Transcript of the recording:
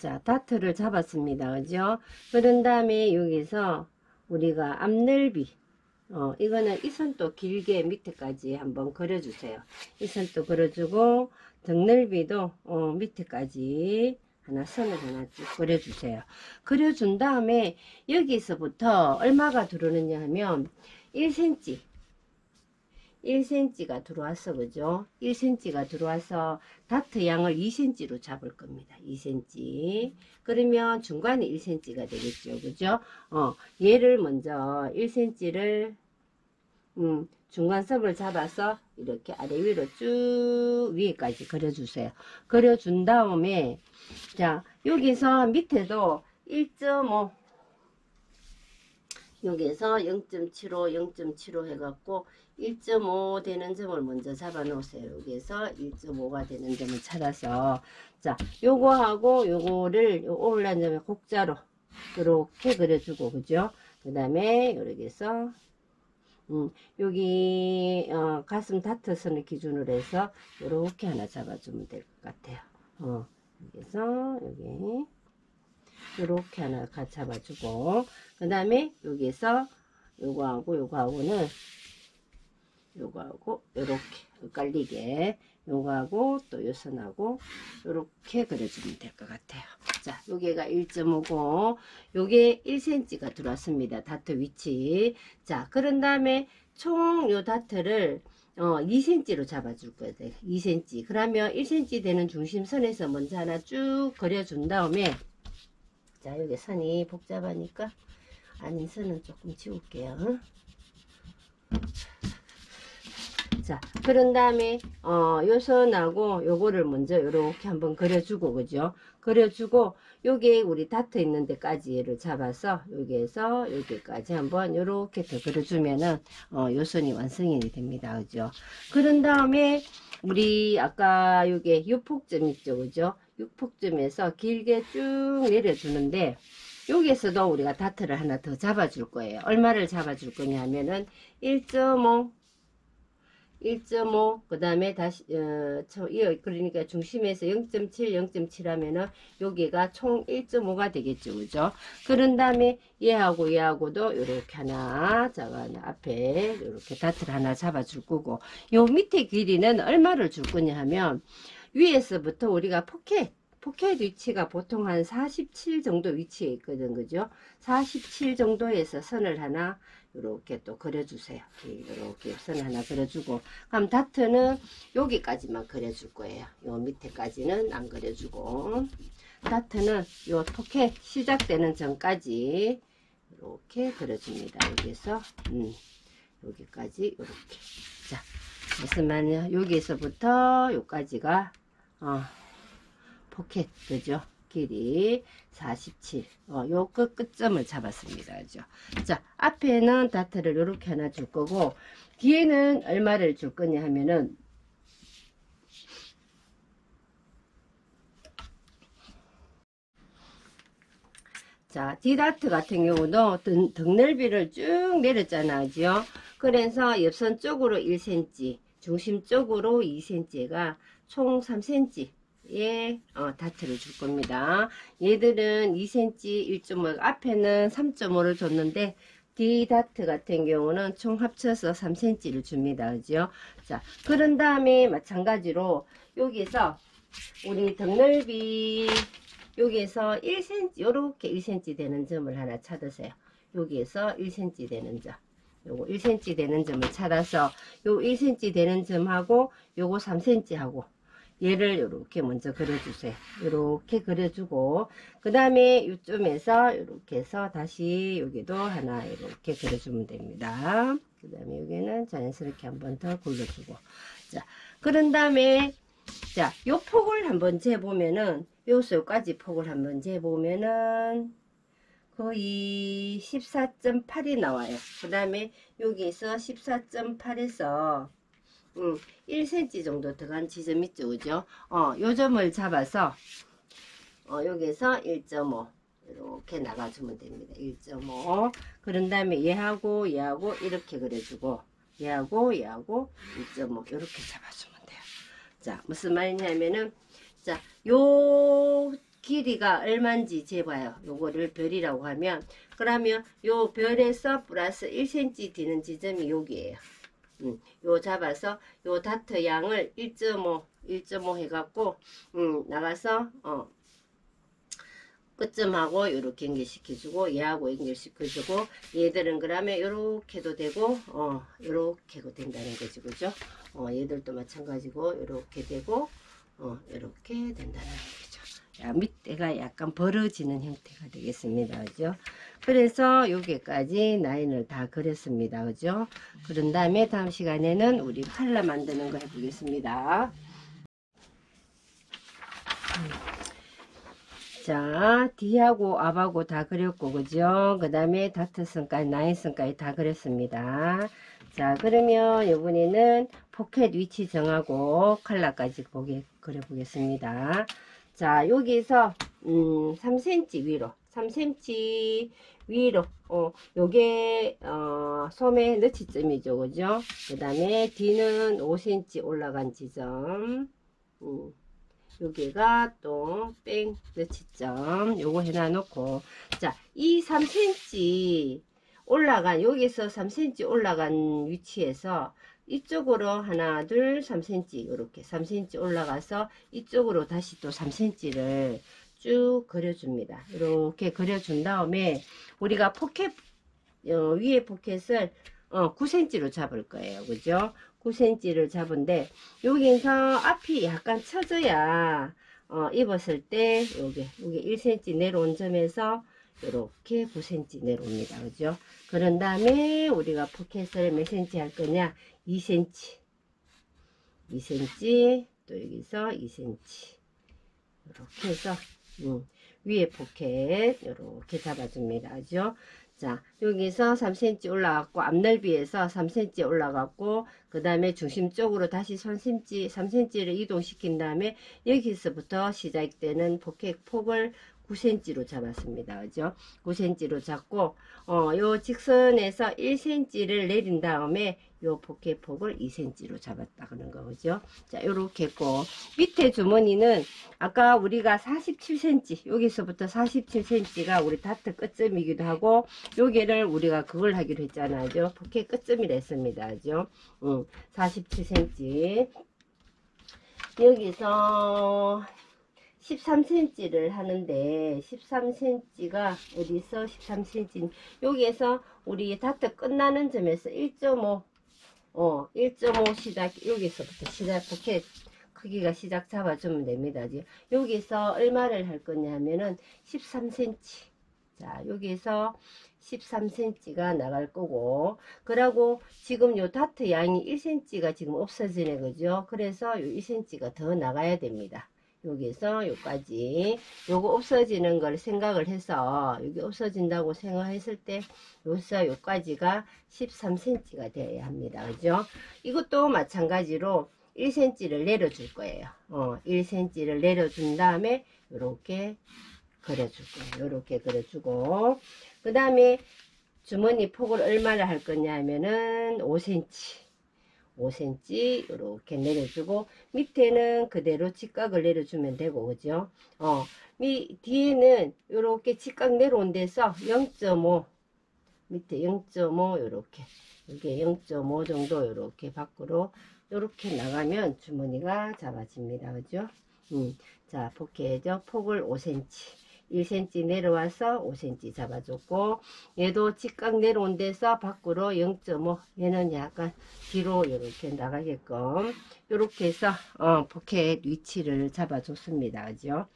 자, 다트를 잡았습니다. 그죠? 그런 다음에 여기서 우리가 앞넓이 어, 이거는 이 선도 길게 밑에까지 한번 그려주세요. 이 선도 그려주고 등 넓이도 어, 밑에까지 하나 선을 하나 쭉 그려주세요. 그려준 다음에 여기서부터 얼마가 들어오느냐 하면 1cm 1cm가 들어왔어 그죠? 1cm가 들어와서 다트 양을 2cm로 잡을 겁니다. 2cm 그러면 중간에 1cm가 되겠죠. 그죠? 어 얘를 먼저 1cm를 음, 중간섭을 잡아서 이렇게 아래 위로 쭉 위에까지 그려주세요. 그려준 다음에 자 여기서 밑에도 1.5 여기에서 0.75 0.75 해갖고 1.5 되는 점을 먼저 잡아 놓으세요. 여기에서 1.5가 되는 점을 찾아서. 자 요거하고 요거를 요 오울란 점에 곡자로 이렇게 그려주고 그죠? 그 다음에 여기서 음, 여기 어, 가슴 다트 선을 기준으로 해서 이렇게 하나 잡아주면 될 것 같아요. 어, 여기서 여기 이렇게 하나 잡아주고 그 다음에 여기서 요거하고 요거하고는 요거하고 요렇게 헷갈리게 요거하고 또 요선하고 요렇게 그려주면 될 것 같아요 자 여기가 1.5고 요게 1cm가 들어왔습니다 다트 위치 자 그런 다음에 총 요 다트를 어, 2cm로 잡아줄 거예요. 2cm. 그러면 1cm 되는 중심선에서 먼저 하나 쭉 그려준 다음에 자 여기 선이 복잡하니까 아닌 선은 조금 지울게요. 자 그런 다음에 어, 요 선하고 요거를 먼저 이렇게 한번 그려주고 그죠? 그려주고 요게 우리 다트 있는 데까지 얘를 잡아서 여기에서 여기까지 한번 이렇게 더 그려주면은 어, 요 선이 완성이 됩니다. 그죠? 그런 다음에 우리 아까 요게 유폭점 있죠. 그죠? 육폭점에서 길게 쭉 내려주는데 여기에서도 우리가 다트를 하나 더 잡아줄 거예요. 얼마를 잡아줄 거냐 하면은 1.5 1.5그 다음에 다시 어, 그러니까 중심에서 0.7 0.7 하면은 여기가 총 1.5가 되겠죠 그죠 그런 다음에 얘하고 얘하고도 이렇게 하나 자가 앞에 이렇게 다트를 하나 잡아 줄 거고 요 밑에 길이는 얼마를 줄 거냐 하면 위에서부터 우리가 포켓 포켓 위치가 보통 한 47 정도 위치에 있거든 그죠? 47 정도에서 선을 하나 이렇게 또 그려주세요. 이렇게 선을 하나 그려주고. 그럼 다트는 여기까지만 그려줄 거예요. 요 밑에까지는 안 그려주고. 다트는 요 포켓 시작되는 전까지 이렇게 그려줍니다. 여기서. 음, 여기까지 이렇게. 자 말이냐? 여기서부터 여기까지가 어, 포켓 그죠 길이 47 어, 요 끝 끝점을 잡았습니다. 그죠? 자 앞에는 다트를 이렇게 하나 줄 거고 뒤에는 얼마를 줄 거냐 하면은 자, 뒤 다트 같은 경우도 등, 등 넓이를 쭉 내렸잖아요. 그래서 옆선 쪽으로 1cm, 중심 쪽으로 2cm가 총 3cm 예, 어, 다트를 줄 겁니다. 얘들은 2cm 1.5 앞에는 3.5를 줬는데 D 다트 같은 경우는 총 합쳐서 3cm를 줍니다. 그죠? 자, 그런 다음에 마찬가지로 여기서 우리 등 넓이 여기에서 1cm 요렇게 1cm 되는 점을 하나 찾으세요. 여기에서 1cm 되는 점. 요거 1cm 되는 점을 찾아서 요 1cm 되는 점하고 요거 3cm 하고 얘를 이렇게 먼저 그려주세요. 이렇게 그려주고 그 다음에 이쯤에서 이렇게 해서 다시 여기도 하나 이렇게 그려주면 됩니다. 그 다음에 여기는 자연스럽게 한 번 더 굴려주고 자 그런 다음에 자 요 폭을 한번 재보면은 요소까지 폭을 한번 재보면은 거의 14.8이 나와요. 그 다음에 여기서 14.8에서 음, 1cm 정도 들어간 지점 있죠 그죠? 어, 요 점을 잡아서 어, 여기서 1.5 이렇게 나가주면 됩니다. 1.5 그런 다음에 얘하고 얘하고 이렇게 그려주고 얘하고 얘하고 1.5 이렇게 잡아주면 돼요. 자 무슨 말이냐면은 자요 길이가 얼마인지 재봐요. 요거를 별이라고 하면. 그러면 요 별에서 플러스 1cm 되는 지점이 여기에요. 음, 요 잡아서 요 다트 양을 1.5 1.5 해갖고 음, 나가서 어, 끝점하고 이렇게 연결시켜주고 얘하고 연결시켜주고 얘들은 그러면 이렇게도 되고 어 이렇게도 된다는 거지 그죠? 어 얘들도 마찬가지고 이렇게 되고 어 이렇게 된다는 거죠 야, 밑에가 약간 벌어지는 형태가 되겠습니다 그죠 그래서 여기까지 라인을 다 그렸습니다 그죠 그런 다음에 다음 시간에는 우리 칼라 만드는 거 해보겠습니다 자, D하고 앞하고 다 그렸고, 그죠? 그 다음에 다트선까지, 나인선까지 다 그렸습니다. 자, 그러면 이번에는 포켓 위치 정하고 컬러까지 보게, 그려보겠습니다. 자, 여기서, 음, 3cm 위로, 3cm 위로, 어, 요게, 어, 소매 너치점이죠, 그죠? 그 다음에 D는 5cm 올라간 지점, 음. 여기가 또뺑 너치점 요거 해놔 놓고 자이 3cm 올라간 여기서 3cm 올라간 위치에서 이쪽으로 하나 둘 3cm 이렇게 3cm 올라가서 이쪽으로 다시 또 3cm를 쭉 그려줍니다. 이렇게 그려준 다음에 우리가 포켓 어, 위에 포켓을 어, 9cm로 잡을 거예요. 그죠? 9cm를 잡은데 여기서 앞이 약간 쳐져야 어, 입었을 때 여기 여기 1cm 내려온 점에서 이렇게 9cm 내려옵니다. 그죠? 그런 다음에 우리가 포켓을 몇 cm 할 거냐? 2cm 2cm 또 여기서 2cm 이렇게 해서 음, 위에 포켓 이렇게 잡아줍니다. 그죠? 자 여기서 3cm 올라갔고 앞넓이에서 3cm 올라갔고 그 다음에 중심 쪽으로 다시 3cm 3cm를 이동시킨 다음에 여기서부터 시작되는 포켓 폭을 9cm로 잡았습니다. 그죠? 9cm로 잡고 어, 요 직선에서 1cm를 내린 다음에 요 포켓 폭을 2cm로 잡았다 그런 거죠. 자, 요렇게 했고 밑에 주머니는 아까 우리가 47cm 여기서부터 47cm가 우리 다트 끝점이기도 하고 여기를 우리가 그걸 하기로 했잖아요. 포켓 끝점이라 했습니다. 그죠? 응, 47cm 여기서 13cm를 하는데 13cm가 어디서 13cm 여기에서 우리 다트 끝나는 점에서 1.5 어, 1.5 시작 여기서부터 시작 포켓 크기가 시작 잡아주면 됩니다. 여기서 얼마를 할 거냐면은 13cm 자 여기서 13cm가 나갈 거고 그러고 지금 요 다트 양이 1cm가 지금 없어지네 그죠? 그래서 요 1cm가 더 나가야 됩니다 여기서 여기까지 요거 없어지는 걸 생각을 해서 여기 없어진다고 생각했을 때 여기서 여기까지가 13cm가 되어야 합니다. 그죠? 이것도 마찬가지로 1cm를 내려줄 거예요. 어, 1cm를 내려준 다음에 이렇게 그려줄 거예요. 이렇게 그려주고. 그 다음에 주머니 폭을 얼마나 할 거냐면은 5cm 5cm 이렇게 내려주고 밑에는 그대로 직각을 내려주면 되고 그죠? 어 미, 뒤에는 이렇게 직각 내려온 데서 0.5 밑에 0.5 이렇게 이게 0.5 정도 이렇게 밖으로 이렇게 나가면 주머니가 잡아집니다 그죠? 음, 자 포켓죠 폭을 5cm 1cm 내려와서 5cm 잡아줬고 얘도 직각 내려온 데서 밖으로 0.5 얘는 약간 뒤로 이렇게 나가게끔 이렇게 해서 어, 포켓 위치를 잡아줬습니다. 그죠